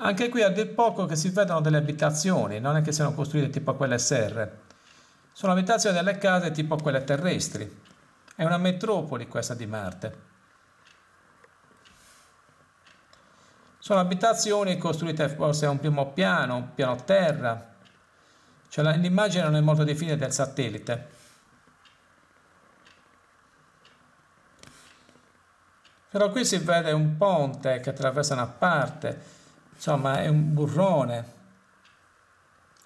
Anche qui a dir poco che si vedono delle abitazioni, non è che siano costruite tipo quelle serre. Sono abitazioni delle case tipo quelle terrestri. È una metropoli questa di Marte. Sono abitazioni costruite forse a un primo piano, un piano terra. Cioè, l'immagine non è molto definita del satellite. Però qui si vede un ponte che attraversa una parte, insomma è un burrone,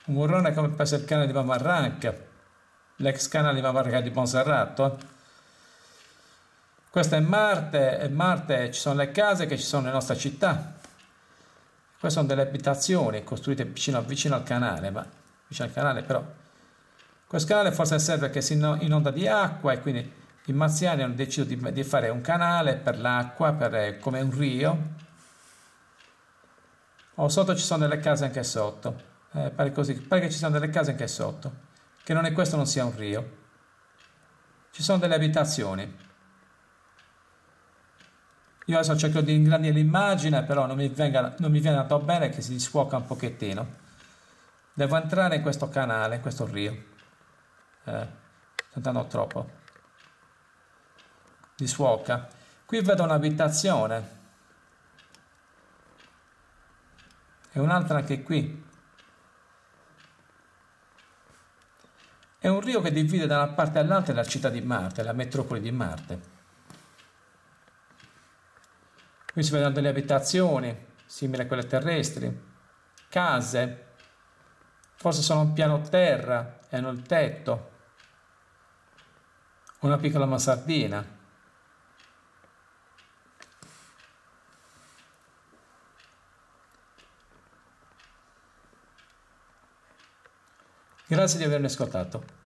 un burrone come passa il canale di Mamarranca, l'ex canale di Mamarranca di Monserrato. Questo è Marte, e Marte ci sono le case che ci sono nelle nostre città. Queste sono delle abitazioni costruite vicino, vicino al canale, ma vicino al canale però. Questo canale forse serve perché si inonda di acqua e quindi i marziani hanno deciso di, di fare un canale per l'acqua, per, come un rio. O sotto ci sono delle case anche sotto. Eh, pare, così, pare che ci siano delle case anche sotto. Che non è questo non sia un rio. Ci sono delle abitazioni. Io adesso cerco di ingrandire l'immagine, però non mi, venga, non mi viene dato bene che si scuoca un pochettino. Devo entrare in questo canale, in questo rio. Eh, andando troppo. Di scuoca. Qui vedo un'abitazione. E un'altra anche qui. È un rio che divide da una parte all'altra la città di Marte, la metropoli di Marte. Qui si vedono delle abitazioni, simili a quelle terrestri, case, forse sono un piano terra e hanno il tetto, una piccola mansardina. Grazie di avermi ascoltato.